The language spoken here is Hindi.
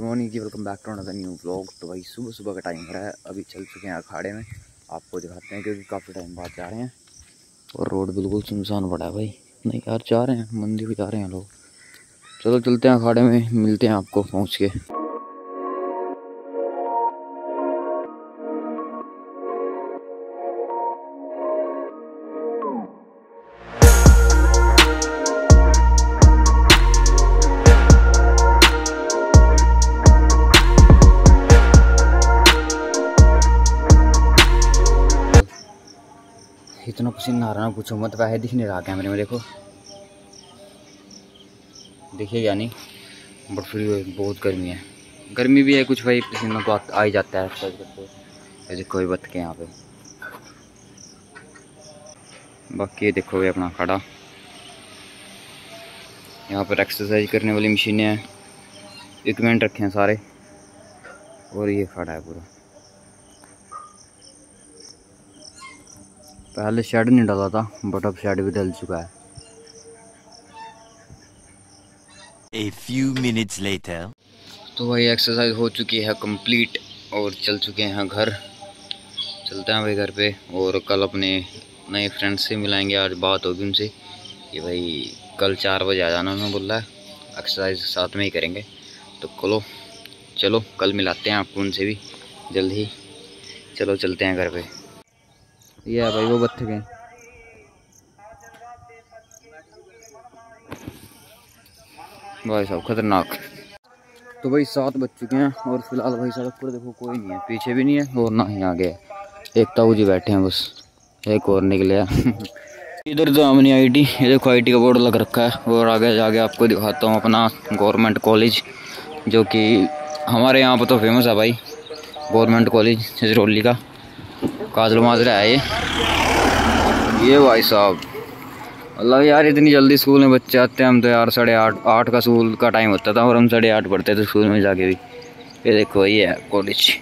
Morning ji, welcome back to another new blog तो भाई सुबह सुबह का टाइम हो रहा है, अभी चल चुके हैं अखाड़े में। आपको दिखाते हैं क्योंकि काफ़ी टाइम बाद जा रहे हैं। और रोड बिल्कुल सुनसान पड़ा है भाई। नहीं यार, जा रहे हैं, मंदिर भी जा रहे हैं लोग। चलो चलते हैं अखाड़े में, मिलते हैं आपको पहुँच के। इतना पसीना आ रहा ना पूछो मत, वैसे दिख नहीं रहा कैमरे में, देखो। देखिए या नहीं बट फिर बहुत गर्मी है। गर्मी भी है कुछ, भाई पसीना तो आ ही जाता है एक्सरसाइज करते ऐसे कोई बत के यहाँ पे। बाकी ये देखो भाई अपना खड़ा। यहाँ पर एक्सरसाइज करने वाली मशीनें हैं। इक्विपमेंट रखे हैं सारे। और ये खड़ा है पूरा। पहले शेड नहीं डाला था बट अब शेड भी डल चुका है। A few minutes later. तो भाई एक्सरसाइज हो चुकी है कंप्लीट और चल चुके हैं घर। चलते हैं भाई घर पे और कल अपने नए फ्रेंड्स से मिलाएँगे आज बात होगी उनसे कि भाई कल चार बजे आ जाना उन्होंने बोला है। एक्सरसाइज साथ में ही करेंगे। तो कलो चलो कल मिलाते हैं आपको उनसे भी जल्द ही। चलो चलते हैं घर पे। ये है भाई वो बत्थे के। भाई साहब खतरनाक। तो भाई सात बज चुके हैं और फ़िलहाल भाई सड़क पर देखो कोई नहीं है पीछे भी नहीं है और ना ही आगे है। एक ताऊ जी बैठे हैं बस एक और निकले इधर तो हमने आई टी ये देखो आई टी का बोर्ड लग रखा है और आगे जाके आपको दिखाता हूँ अपना गवर्नमेंट कॉलेज जो कि हमारे यहाँ पर तो फ़ेमस है भाई गवर्नमेंट कॉलेज जजरौली का। काजल माजरा है ये। ये भाई साहब। अल्लाह यार, इतनी जल्दी स्कूल में बच्चे आते हैं, हम तो यार साढ़े आठ आठ का स्कूल का टाइम होता था और हम साढ़े आठ पढ़ते थे स्कूल में जाके भी। ये देखो, ये है कॉलेज